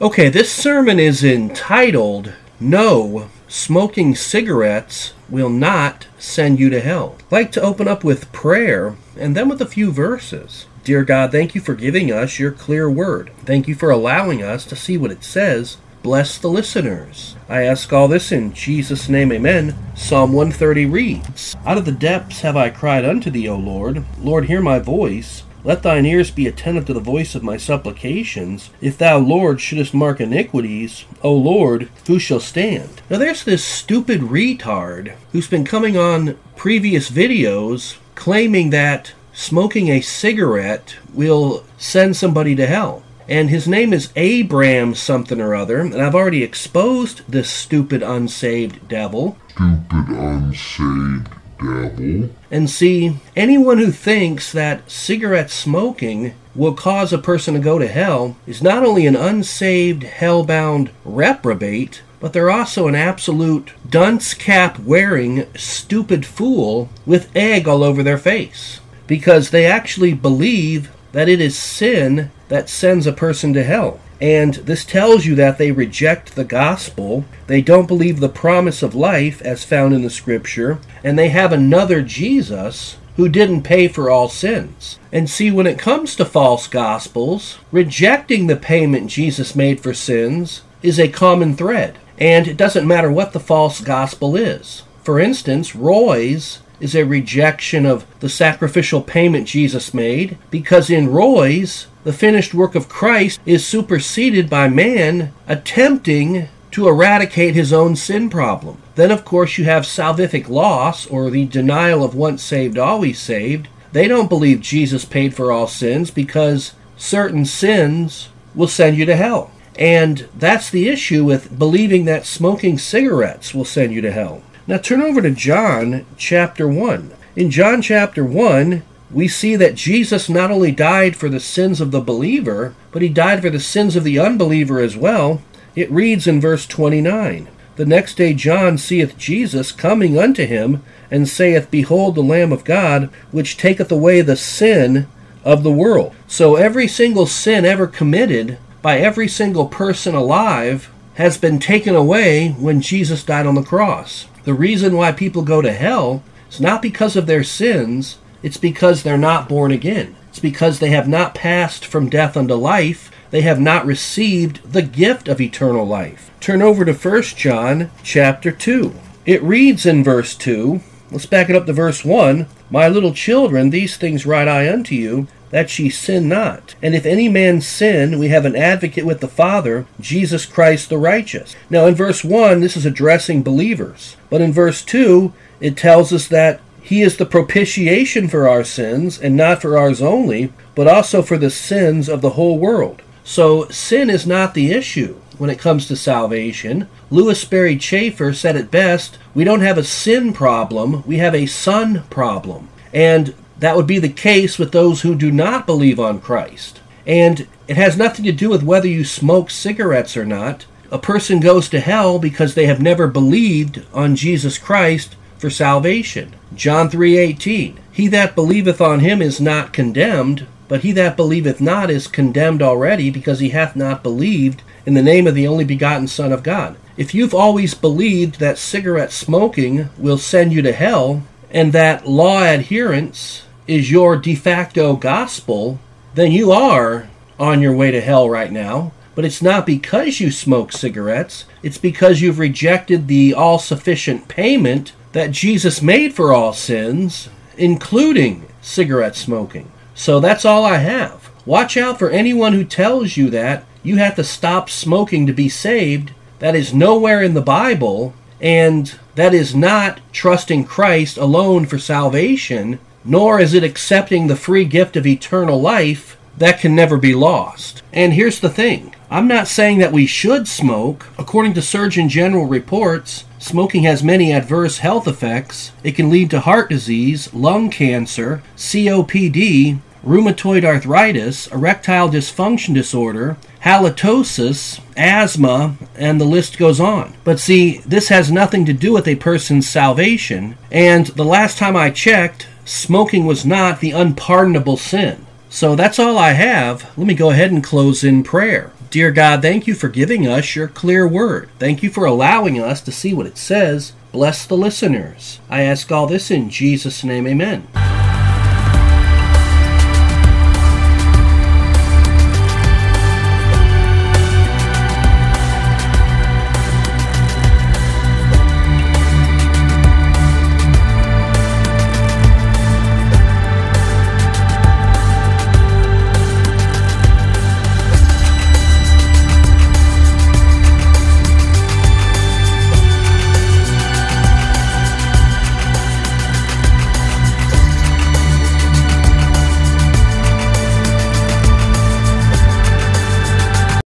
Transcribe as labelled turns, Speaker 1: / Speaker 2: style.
Speaker 1: Okay, this sermon is entitled No, Smoking Cigarettes Will Not Send You to Hell. I'd like to open up with prayer and then with a few verses. Dear God, thank you for giving us your clear word. Thank you for allowing us to see what it says. Bless the listeners. I ask all this in Jesus' name, amen. Psalm 130 reads Out of the depths have I cried unto thee, O Lord. Lord, hear my voice. Let thine ears be attentive to the voice of my supplications. If thou, Lord, shouldest mark iniquities, O Lord, who shall stand? Now there's this stupid retard who's been coming on previous videos claiming that smoking a cigarette will send somebody to hell. And his name is Abram something or other, and I've already exposed this stupid unsaved devil.
Speaker 2: Stupid unsaved devil.
Speaker 1: And see, anyone who thinks that cigarette smoking will cause a person to go to hell is not only an unsaved, hell-bound reprobate, but they're also an absolute dunce cap wearing stupid fool with egg all over their face. Because they actually believe that it is sin that sends a person to hell. And this tells you that they reject the gospel, they don't believe the promise of life as found in the scripture, and they have another Jesus who didn't pay for all sins. And see, when it comes to false gospels, rejecting the payment Jesus made for sins is a common thread. And it doesn't matter what the false gospel is. For instance, ROYS is a rejection of the sacrificial payment Jesus made, because in ROYS, the finished work of Christ is superseded by man attempting to eradicate his own sin problem. Then, of course, you have salvific loss, or the denial of once saved, always saved. They don't believe Jesus paid for all sins because certain sins will send you to hell. And that's the issue with believing that smoking cigarettes will send you to hell. Now turn over to John chapter 1. In John chapter 1, we see that Jesus not only died for the sins of the believer, but he died for the sins of the unbeliever as well. It reads in verse 29 The next day John seeth Jesus coming unto him, and saith, Behold the Lamb of God, which taketh away the sin of the world. So every single sin ever committed by every single person alive has been taken away when Jesus died on the cross. The reason why people go to hell is not because of their sins, it's because they're not born again. It's because they have not passed from death unto life. They have not received the gift of eternal life. Turn over to 1 John chapter 2. It reads in verse 2, let's back it up to verse 1 My little children, these things write I unto you, that she sin not. And if any man sin, we have an advocate with the Father, Jesus Christ the righteous. Now, in verse 1, this is addressing believers. But in verse 2, it tells us that he is the propitiation for our sins, and not for ours only, but also for the sins of the whole world. So, sin is not the issue when it comes to salvation. Lewis Sperry Chafer said it best we don't have a sin problem, we have a son problem. And that would be the case with those who do not believe on Christ. And it has nothing to do with whether you smoke cigarettes or not. A person goes to hell because they have never believed on Jesus Christ for salvation. John 3:18 He that believeth on him is not condemned, but he that believeth not is condemned already because he hath not believed in the name of the only begotten Son of God. If you've always believed that cigarette smoking will send you to hell and that law adherence is your de facto gospel, then you are on your way to hell right now. But it's not because you smoke cigarettes, it's because you've rejected the all sufficient payment that Jesus made for all sins, including cigarette smoking. So that's all I have. Watch out for anyone who tells you that you have to stop smoking to be saved. That is nowhere in the Bible, and that is not trusting Christ alone for salvation, nor is it accepting the free gift of eternal life that can never be lost. And here's the thing I'm not saying that we should smoke. According to Surgeon General reports, smoking has many adverse health effects. It can lead to heart disease, lung cancer, COPD, rheumatoid arthritis, erectile dysfunction disorder, halitosis, asthma, and the list goes on. But see, this has nothing to do with a person's salvation, and the last time I checked, smoking was not the unpardonable sin. So that's all I have. Let me go ahead and close in prayer. Dear God, thank you for giving us your clear word. Thank you for allowing us to see what it says. Bless the listeners. I ask all this in Jesus' name, amen.